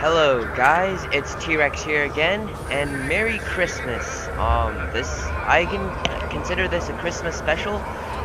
Hello guys, it's T-Rex here again, and Merry Christmas. Um, this, I can consider this a Christmas special,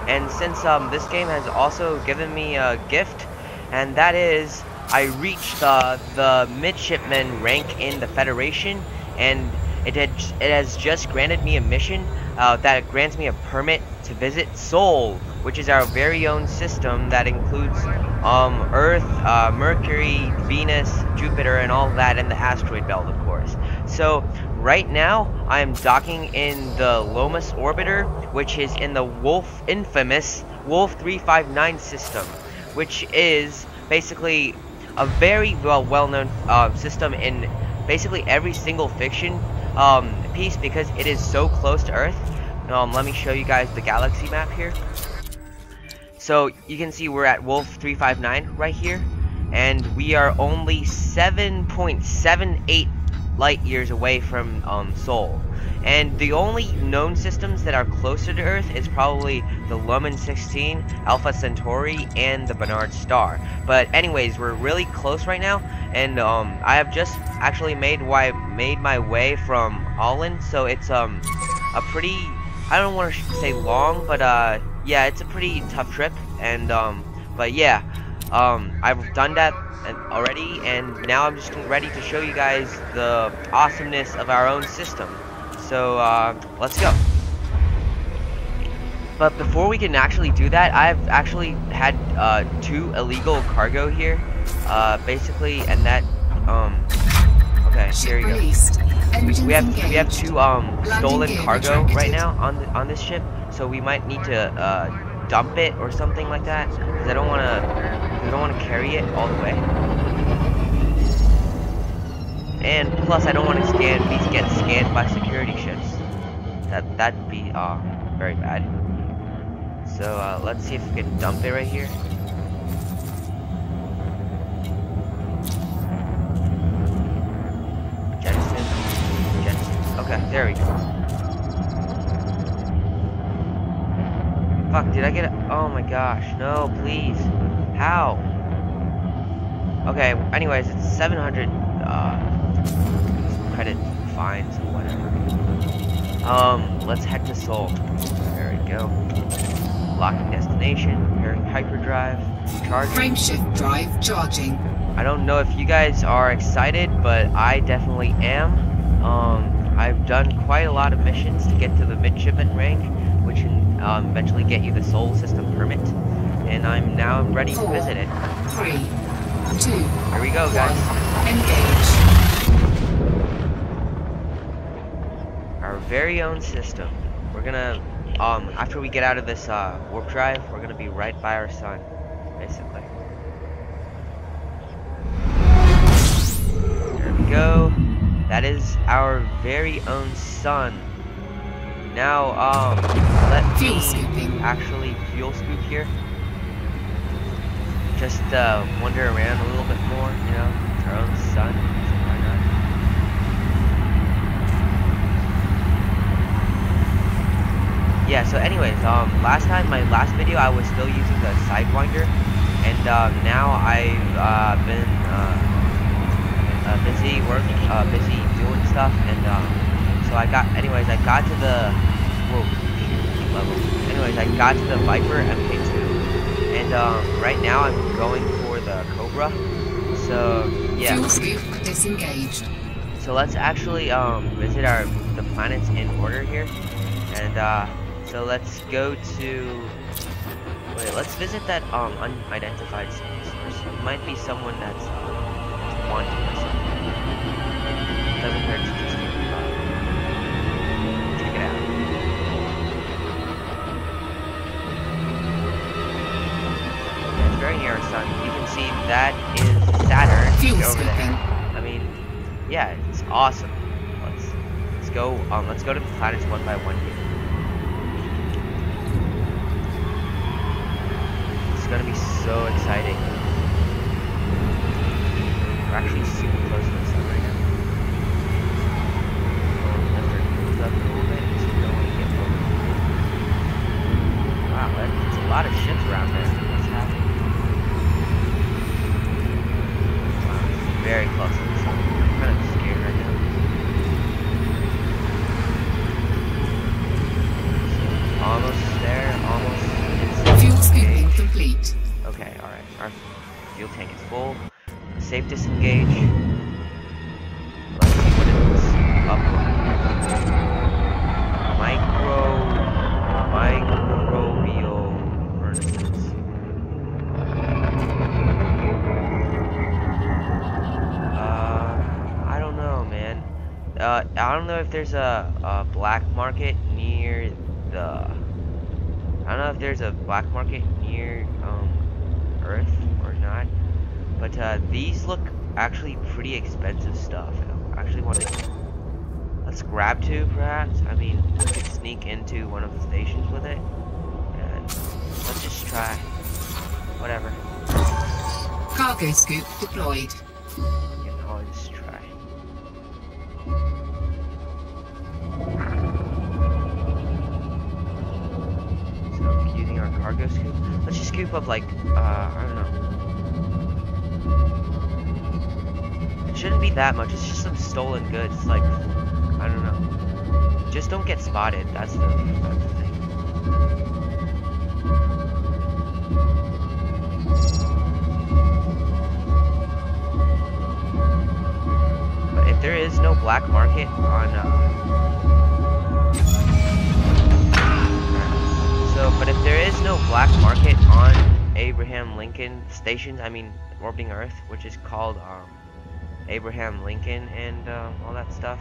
and since um, this game has also given me a gift, and that is, I reached uh, the midshipman rank in the Federation, and it, had, it has just granted me a mission uh, that grants me a permit to visit Sol, which is our very own system that includes um, Earth, uh, Mercury, Venus, Jupiter, and all that, and the asteroid belt, of course. So, right now, I am docking in the Lomas Orbiter, which is in the Wolf infamous Wolf 359 system, which is basically a very well well-known uh, system in basically every single fiction um, piece because it is so close to Earth. Um, let me show you guys the galaxy map here. So you can see we're at Wolf 359 right here, and we are only 7.78 light years away from um, Sol. And the only known systems that are closer to Earth is probably the Luhman 16, Alpha Centauri, and the Barnard Star. But anyways, we're really close right now, and um, I have just actually made why made my way from Allen, so it's um a pretty I don't want to say long, but uh yeah, it's a pretty tough trip, and um but yeah, um I've done that already, and now I'm just ready to show you guys the awesomeness of our own system. So, uh, let's go. But before we can actually do that, I've actually had uh, two illegal cargo here, uh, basically, and that, um, okay, here you go. We, have we have two um stolen cargo right now on the, on this ship, so we might need to uh, dump it or something like that, because I don't want to I don't want to carry it all the way. And plus, I don't want to scan be get scanned by security ships. That that'd be uh very bad. So uh, let's see if we can dump it right here. Okay, there we go. Fuck, did I get it? Oh my gosh, no, please. How? Okay, anyways, it's 700 uh, credit fines or whatever. Um, let's head to Sol. There we go. Locking destination, repairing hyperdrive, charging. Frameshift drive charging. I don't know if you guys are excited, but I definitely am. Um, I've done quite a lot of missions to get to the midshipman rank, which can um, eventually get you the Sol system permit. And I'm now ready Four, to visit it. Three, two, Here we go, guys. engage. Our very own system. We're gonna, um, after we get out of this uh, warp drive, we're gonna be right by our sun, basically. There we go. That is our very own sun. Now, um, let Fuel me scooping. actually fuel scoop here. Just uh, wander around a little bit more, you know, it's our own sun. So why not? Yeah, so anyways, um, last time, my last video, I was still using the Sidewinder, and um, now I've uh, been uh, uh, busy work, uh, busy doing stuff, and um, so I got, anyways, I got to the, whoa, level. Anyways, I got to the Viper MK2, and um, right now I'm going for the Cobra. So yeah, Fuel scoop disengaged. so let's actually um, visit our the planets in order here, and uh, so let's go to. Wait, let's visit that um unidentified source. It might be someone that's over there. I mean, yeah, it's awesome. Let's let's go. Um, let's go to the planets one by one here. It's gonna be so exciting. We're actually super close to the sun right now. As it moves up a little bit, so we don't want to get over. Wow, there's a lot of ships around there. There's a, a black market near the. I don't know if there's a black market near um, Earth or not, but uh, these look actually pretty expensive stuff. I actually want to. Let's grab two, perhaps. I mean, we could sneak into one of the stations with it, and let's just try. Whatever. Cargo scoop deployed. Scoop up like uh, I don't know. It shouldn't be that much. It's just some stolen goods. Like I don't know. Just don't get spotted. That's the, that's the thing. But if there is no black market on, uh, but if there is no black market on Abraham Lincoln stations, I mean, orbiting Earth, which is called, um, Abraham Lincoln and, uh, all that stuff.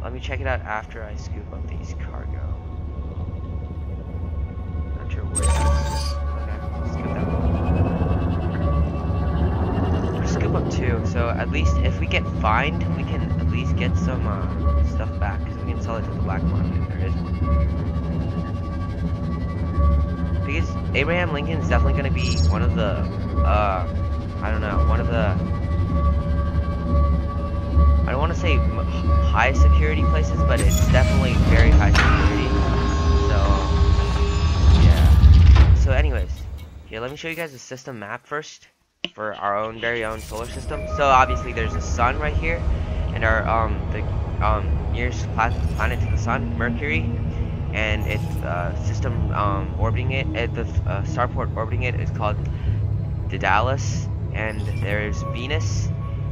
Let me check it out after I scoop up these cargo. Not sure where. Okay, scoop that scoop up two, so at least if we get fined, we can at least get some uh, stuff back, because we can sell it to the black market there is one. Because Abraham Lincoln is definitely going to be one of the, uh, I don't know, one of the, I don't want to say high security places, but it's definitely very high security. So, yeah. So anyways, here, let me show you guys the system map first for our own very own solar system. So obviously there's the sun right here, and our um the um nearest pla- planet to the sun, Mercury, and its uh, system um orbiting it, uh, the uh, starport orbiting it is called Daedalus, and there's Venus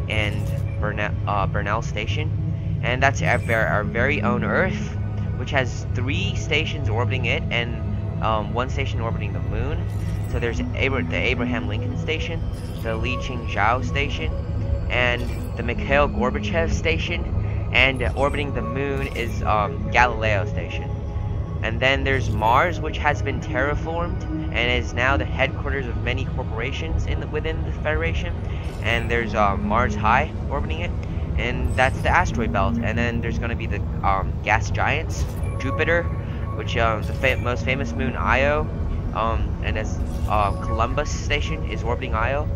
and Burnell, uh, Burnell Station, and that's our, our very own Earth, which has three stations orbiting it and um, one station orbiting the moon. So there's Abra- the Abraham Lincoln Station, the Li Qing Jao Station, and the Mikhail Gorbachev Station, and orbiting the moon is um, Galileo Station. And then there's Mars, which has been terraformed and is now the headquarters of many corporations in the, within the Federation. And there's uh, Mars High orbiting it, and that's the asteroid belt. And then there's going to be the um, gas giants, Jupiter, which um, the fa- most famous moon Io, um, and as uh, Columbus Station is orbiting Io.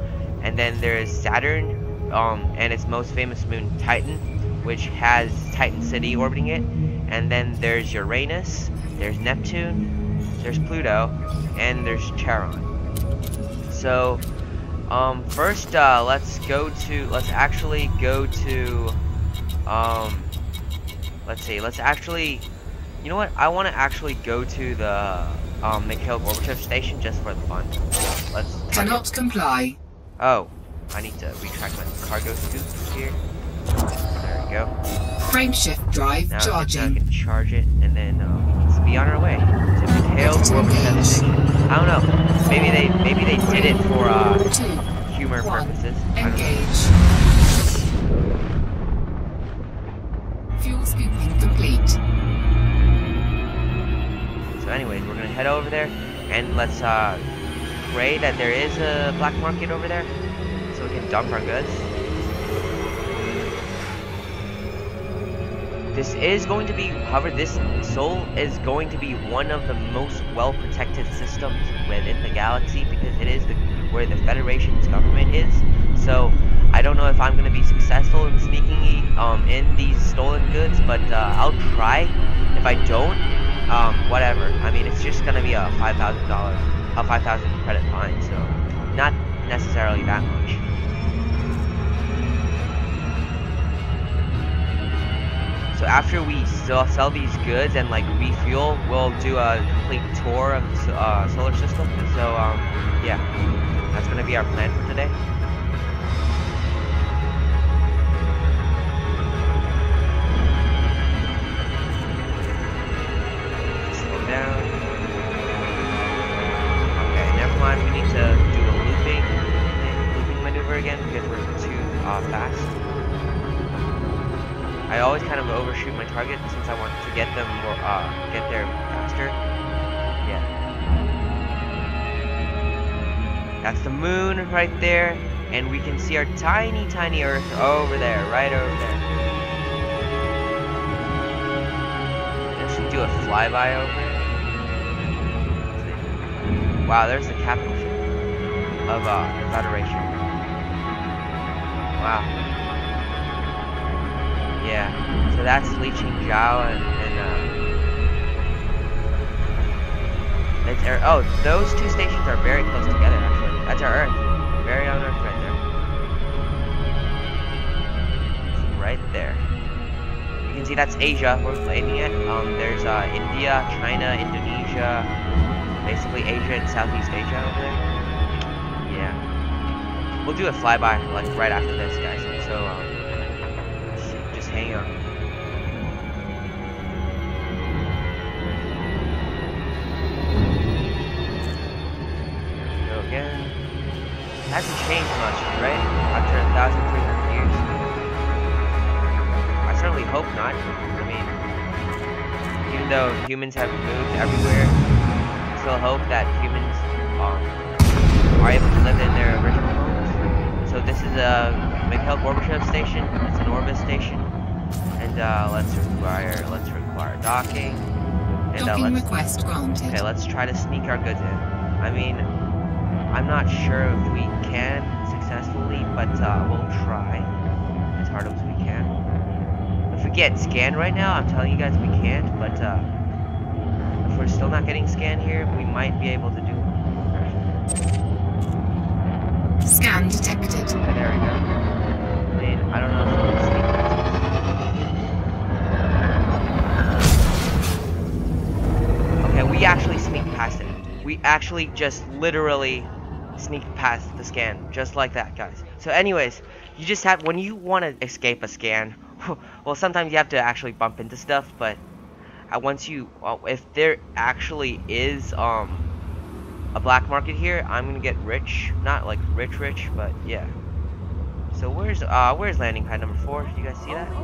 And then there's Saturn, um, and its most famous moon Titan, which has Titan City orbiting it. And then there's Uranus, there's Neptune, there's Pluto, and there's Charon. So, um, first, uh, let's go to, let's actually go to, um, let's see, let's actually, you know what, I want to actually go to the, um, Mikhail Gorbachev station just for the fun. Let's, Cannot comply. oh, I need to retract my cargo scoop here. There we go. Frameshift drive Now, now I charging. can charge it, and then uh, be on our way to Mikhail Ready to Gorbachev engage. station. I don't know. Maybe they maybe they did it for uh, Two. humor One. purposes. I don't. Engage. Fuel scooping complete. So anyways, we're gonna head over there, and let's uh, pray that there is a black market over there, so we can dump our goods. This is going to be, however, this Sol is going to be one of the most well-protected systems within the galaxy because it is the, where the Federation's government is. So I don't know if I'm going to be successful in sneaking um, in these stolen goods, but uh, I'll try. If I don't, um, whatever. I mean, it's just going to be a five thousand dollars, a five thousand credit fine, so not necessarily that much. So after we sell, these goods and like refuel, we'll do a complete tour of the uh, solar system. So um, yeah, that's gonna be our plan for today. I always kind of overshoot my target since I want to get them more, uh, get there faster. Yeah. That's the moon right there, and we can see our tiny, tiny Earth over there, right over there. Do a flyby over. Wow, there's the capital ship of uh, Federation. Wow. Yeah. So that's Li Qing Jao and, and uh. Oh, those two stations are very close together. Actually, that's our Earth. Very on Earth right there. Right there. You can see that's Asia. We're aiming it. Um, there's uh, India, China, Indonesia, basically Asia and Southeast Asia over there. Yeah. We'll do a flyby like right after this, guys. So um, Hasn't changed much, right? After a thousand three hundred years. I certainly hope not. I mean, even though humans have moved everywhere, I still hope that humans um, are able to live in their original homes. So this is a Mikhail Gorbachev station. It's an Orbis station, and uh, let's require let's require docking. And uh, Docking let's request granted. okay, let's try to sneak our goods in. I mean, I'm not sure if we can successfully, but uh, we'll try as hard as we can. If we get scanned right now, I'm telling you guys we can't, but uh, if we're still not getting scanned here, we might be able to do Scan detected. Okay, there we go. I mean, I don't know if we can sneak. Okay, we actually sneaked past it. We actually just literally sneaked past the scan. Just like that, guys. So anyways, you just have, when you want to escape a scan, well, sometimes you have to actually bump into stuff, but uh, once you, uh, if there actually is, um, a black market here, I'm gonna get rich. Not like rich rich, but yeah. So where's uh where's landing pad number four? You guys see that?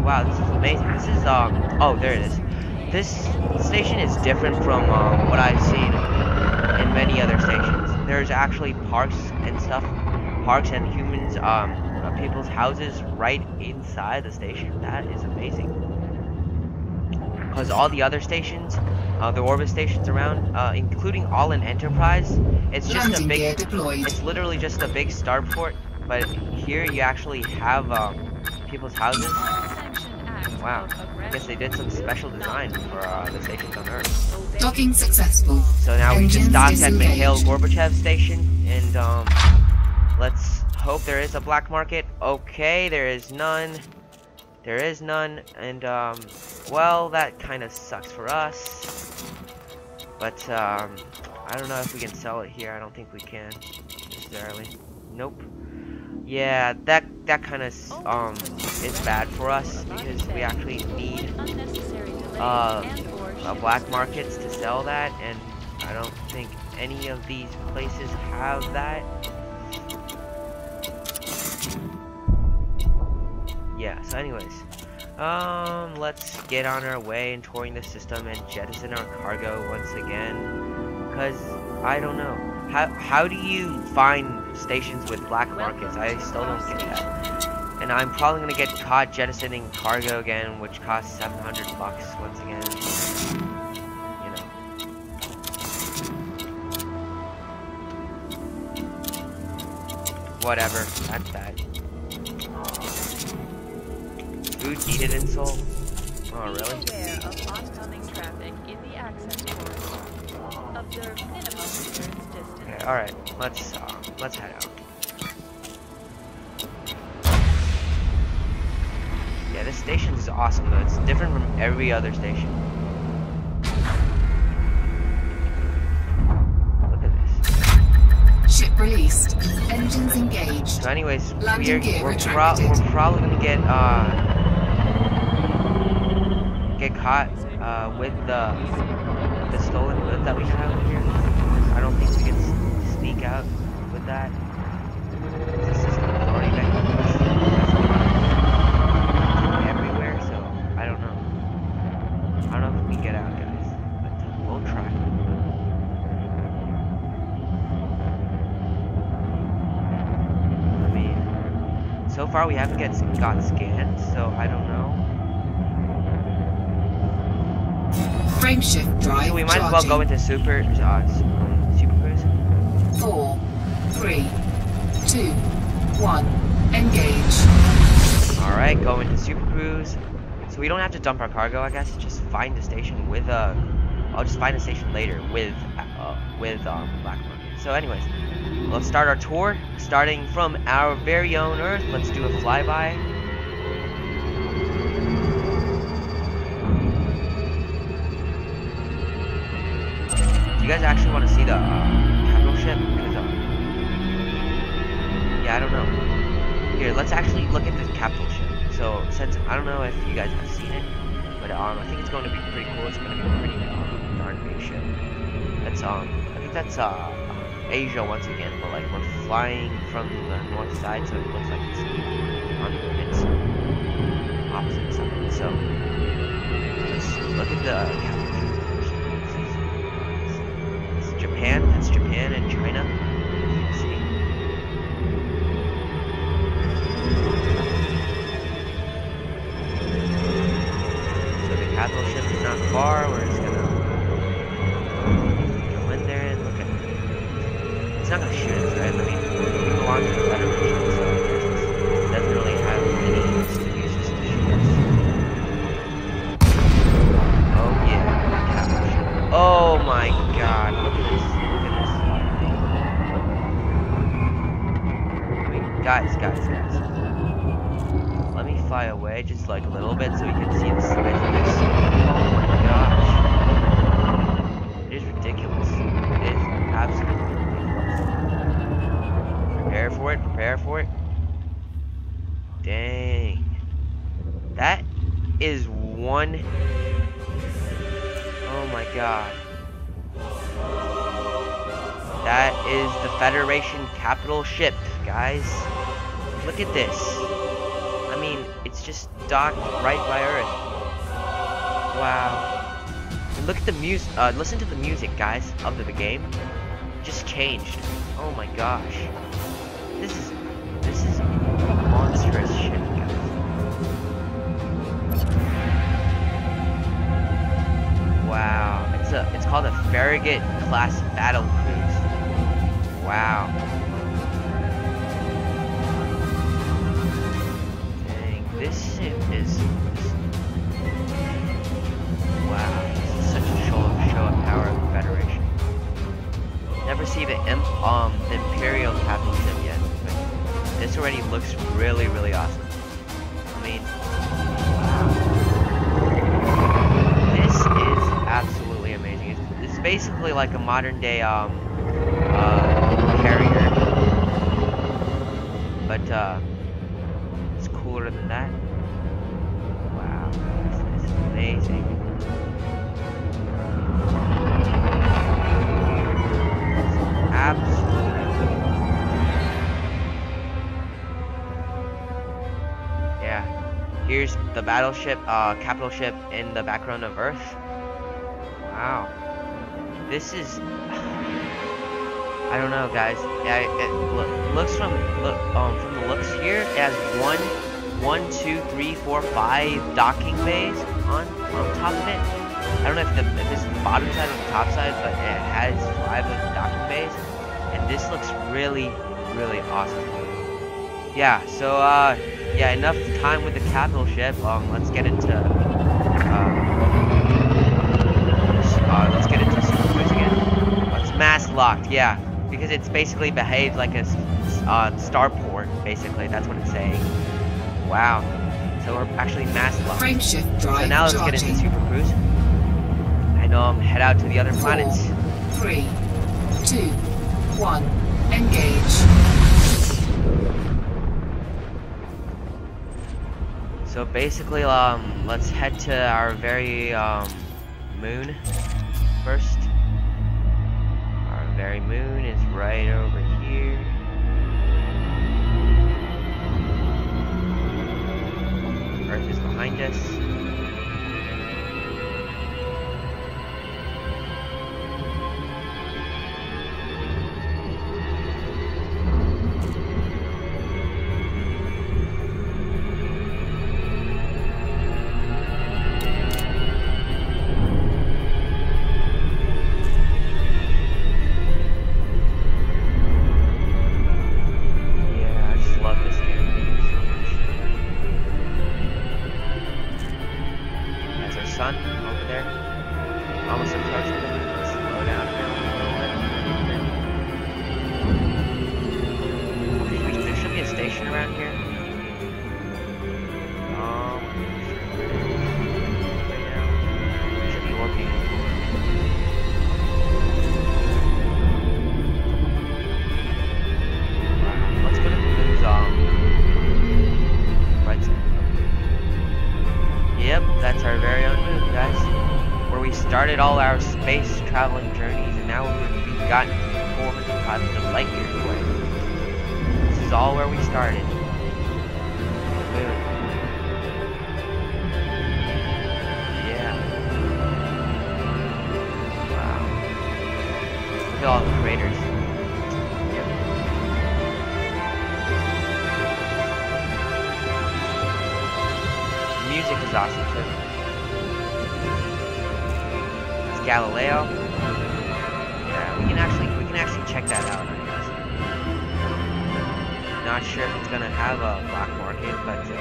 Wow, this is amazing. This is um oh there it is. This station is different from um, what I've seen in many other stations. There's actually parks and stuff, parks and humans, um, people's houses right inside the station. That is amazing. Because all the other stations, uh, the orbit stations around, uh, including all in Enterprise, it's just a Landing gear big, it's literally just a big starport. But here you actually have um, people's houses. Wow, I guess they did some special design for uh, the stations on Earth. Docking successful. So now we just Engines docked at Mikhail. Gorbachev station, and um, let's hope there is a black market. Okay, there is none. There is none, and um, well, that kind of sucks for us. But um, I don't know if we can sell it here. I don't think we can necessarily. Nope. Yeah, that that kind of um is bad for us because we actually need uh, uh, black markets to sell that, and I don't think any of these places have that. Yeah, so anyways, um, let's get on our way and touring the system and jettison our cargo once again, because I don't know. How, how do you find stations with black markets? I still don't get that. And I'm probably gonna get caught jettisoning cargo again, which costs 700 bucks once again. You know. Whatever, that's that. Food needed in Sol? Oh, really? Aware of oncoming traffic in the access corridor. Observe minimum clearance distance. Okay, alright, let's, uh, let's head out. Station is awesome though. It's different from every other station. Look at this. Ship released. Engines engaged. So anyways, Landing we're, we're, pro we're probably gonna get, uh, get caught, uh, with the, the stolen goods that we have here. I don't think we can sneak out with that. Far we haven't get got scanned, so I don't know. Frameshift drive So we might as well go charging. into super uh, super cruise. Four, three, two, one. Engage. All right, go into super cruise. So we don't have to dump our cargo, I guess. Just find a station with a. I'll just find a station later with uh, with um, black market. So, anyways, let's start our tour. Starting from our very own Earth, let's do a flyby. Do you guys actually want to see the uh, capital ship? Because, uh, yeah, I don't know. Here, let's actually look at the capital ship. So, since I don't know if you guys have seen it, but um, I think it's going to be pretty cool. It's going to be a pretty um, darn big ship. That's um, I think that's uh, Asia once again, but like we're flying from the north side, so it looks like it's on its opposite side. So, let's look at the That is the Federation capital ship, guys. Look at this. I mean, it's just docked right by Earth. Wow. And look at the music. Uh, listen to the music, guys, of the, game. Just changed. Oh my gosh. This is this is monstrous shit, guys. Wow. It's a it's called a Farragut class battle cruise. Wow. Dang, this ship is. Wow, this is such a show of show of power of the Federation. Never see the imp, um Imperial capital ship yet, but this already looks really really awesome. I mean, wow. This is absolutely amazing. It's, is basically like a modern day um but uh. It's cooler than that. Wow, this is amazing. Absolutely. Yeah. Here's the battleship, uh, capital ship in the background of Earth. Wow. This is. I don't know, guys. Yeah, it, it loo- looks from look um from the looks here. It has one, one, two, three, four, five docking bays on on top of it. I don't know if, the, if this is the bottom side or the top side, but it has five of the docking bays, and this looks really, really awesome. Yeah. So uh, yeah, enough time with the capital ship. Um, let's get into uh, uh let's get into Cruise again. It's mass locked. Yeah because it's basically behaved like a uh, starport, basically. That's what it's saying. Wow. So we're actually mass locked. Frameshift drive So now let's charging. get into Super Cruise. And um, head out to the other Four, planets. three, two, one. Engage. So basically, um, let's head to our very um, moon first. Our moon is right over here. Earth is behind us. sun over there. Almost approaching them. Slow down now. Traveling journeys, and now we've gotten 400 light years away. This is all where we started. Yeah. Wow. Look at all the craters. Music is awesome too. Galileo. Can actually check that out. I guess. Not sure if it's gonna have a black market, but uh,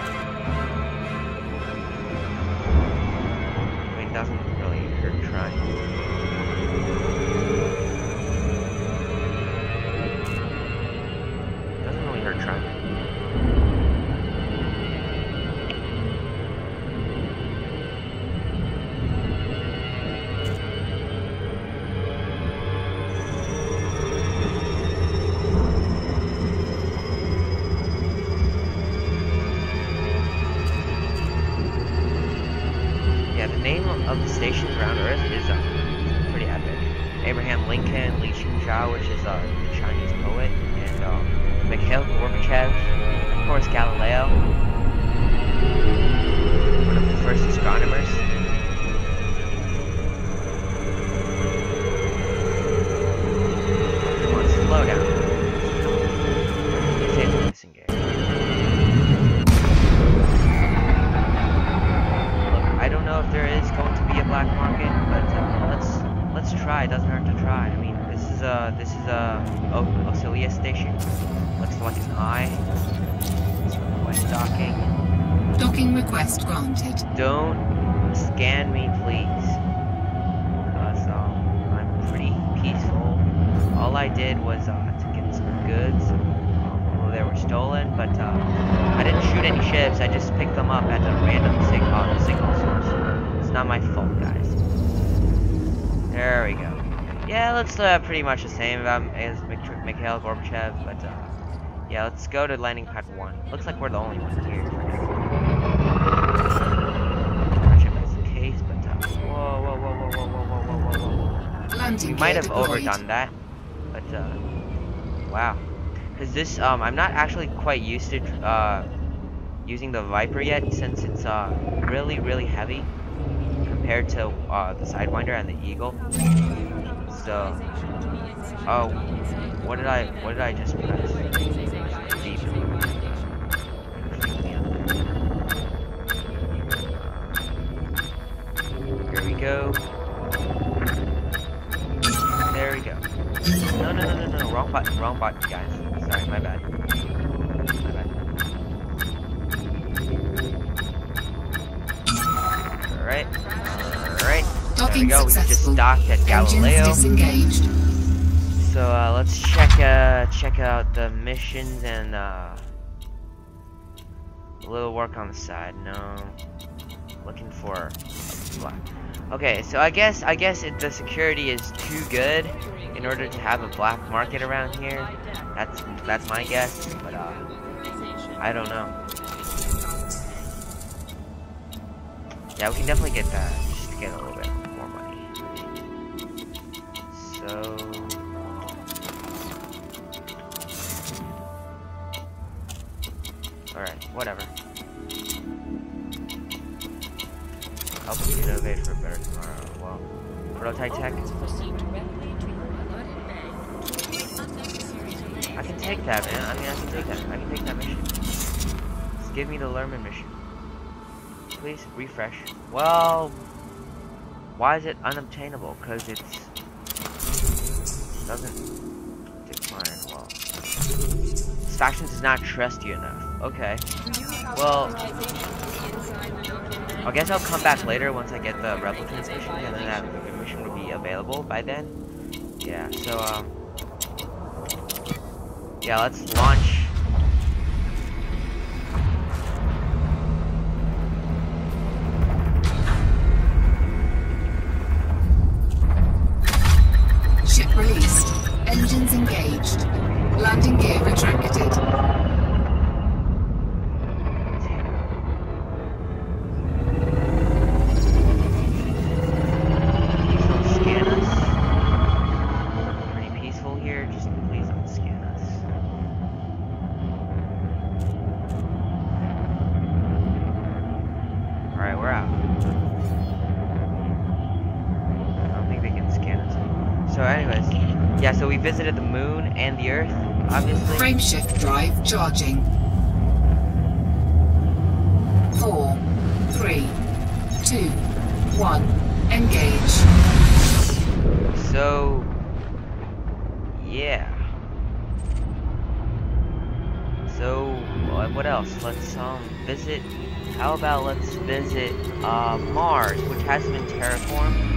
I mean, it doesn't really hurt trying. ships, I just picked them up at a random uh, signal source. It's not my fault, guys. There we go. Yeah, looks uh, pretty much the same as Mikhail Gorbachev, but uh, yeah, let's go to landing pad 1. Looks like we're the only ones here. For now. Uh, whoa, whoa, whoa, we might have overdone that, but uh, wow. Cause this, um, I'm not actually quite used to uh, using the Viper yet, since it's uh really, really heavy compared to uh the Sidewinder and the Eagle. So, oh, what did I, what did I just press? Here we go. There we go. No, no, no, no, no, wrong button, wrong button, guys. Sorry, my bad. There we go, we just docked at Engines Galileo. disengaged. So uh, let's check uh, check out the missions and uh, a little work on the side. No, looking for. Okay, so I guess I guess it, the security is too good in order to have a black market around here. That's that's my guess, but uh, I don't know. Yeah, we can definitely get that just to get a little So. Alright, whatever. Help us innovate for a better tomorrow. Well, prototype tech. I can take that, man. I mean, I can take that. I can take that mission. Just give me the Lerman mission. Please refresh. Well, why is it unobtainable? Because it's doesn't decline. Well, faction does not trust you enough. Okay. Well, I guess I'll come back later once I get the replicants mission, and then that mission will be available by then. Yeah. So um. Yeah, let's launch. Visited the moon and the earth, obviously. Frameshift drive charging. Four, three, two, one. Engage. So, yeah. So, what what else? Let's um visit. How about let's visit uh, Mars, which has been terraformed.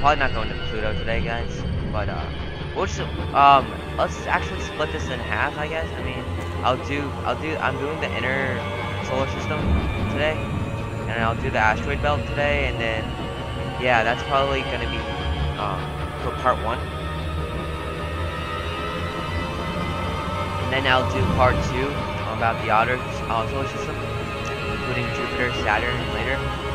Probably not going to Pluto today, guys. But uh, we'll just um, let's actually split this in half. I guess. I mean, I'll do, I'll do, I'm doing the inner solar system today, and I'll do the asteroid belt today, and then yeah, that's probably gonna be um for part one. And then I'll do part two about the outer uh, solar system, including Jupiter, Saturn later.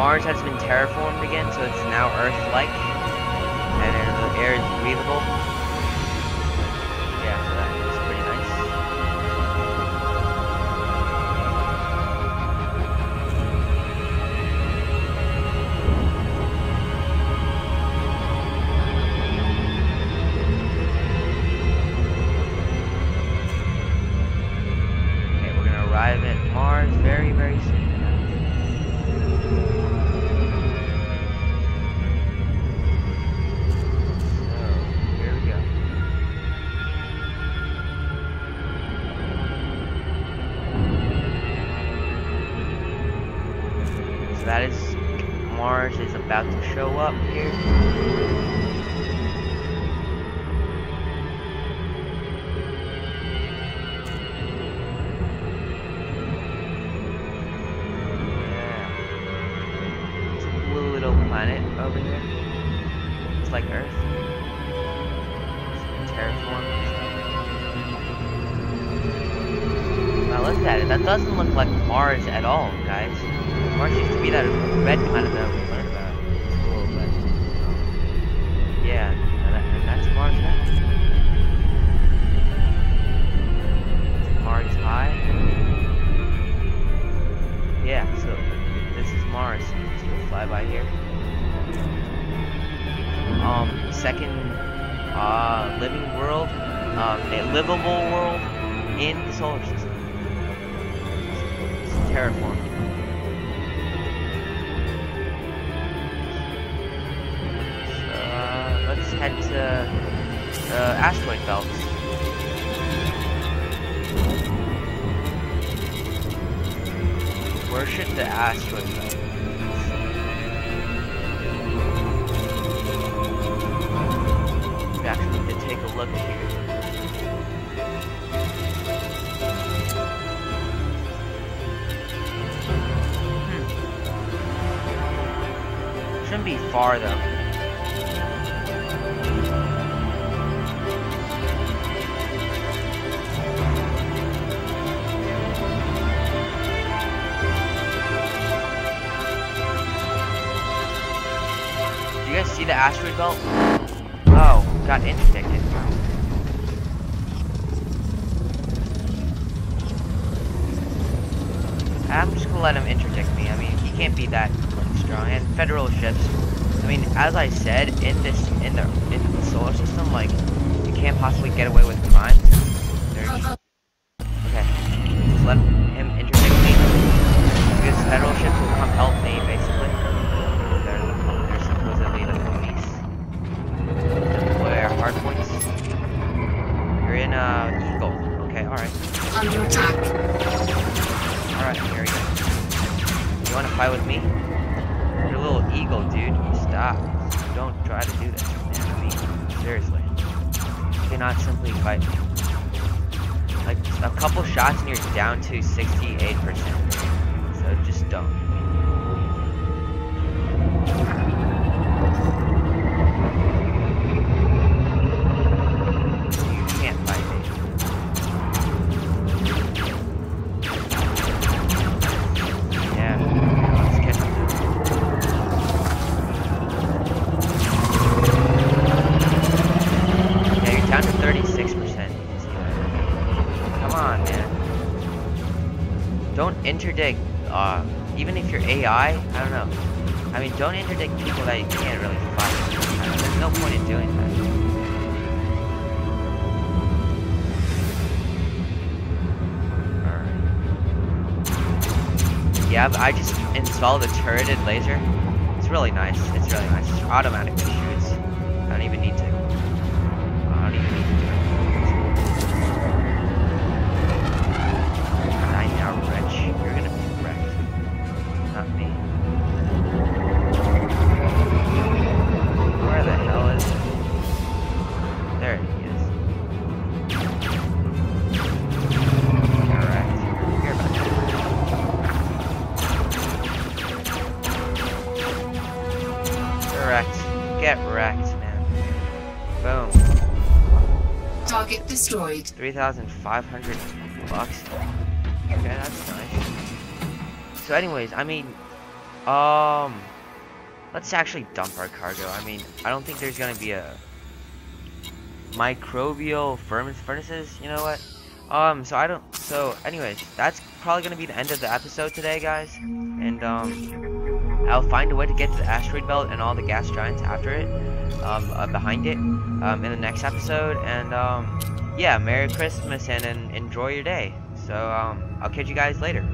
Mars has been terraformed again, so it's now Earth-like, and the air is breathable. Far though. Do you guys see the asteroid belt? Oh, got interdicted. I'm just gonna let him interdict me. I mean, he can't be that strong. And federal ships. I mean, as I said, in this, in the, in the solar system, like, you can't possibly get away with crimes. Like, a couple shots and you're down to 68%. So just don't. Interdict, uh, even if you're AI, I don't know. I mean, don't interdict people that you can't really fight. There's no point in doing that. Yeah, I just installed a turreted laser. It's really nice. It's really nice. It automatically 3,500 bucks. Okay, that's nice. So anyways, I mean, um, let's actually dump our cargo. I mean, I don't think there's gonna be a microbial furnace furnaces, you know what? Um, so I don't, so anyways, that's probably gonna be the end of the episode today, guys. And, um, I'll find a way to get to the asteroid belt and all the gas giants after it, um, uh, behind it, um, in the next episode. And, um, yeah, Merry Christmas and, and enjoy your day. So, um, I'll catch you guys later.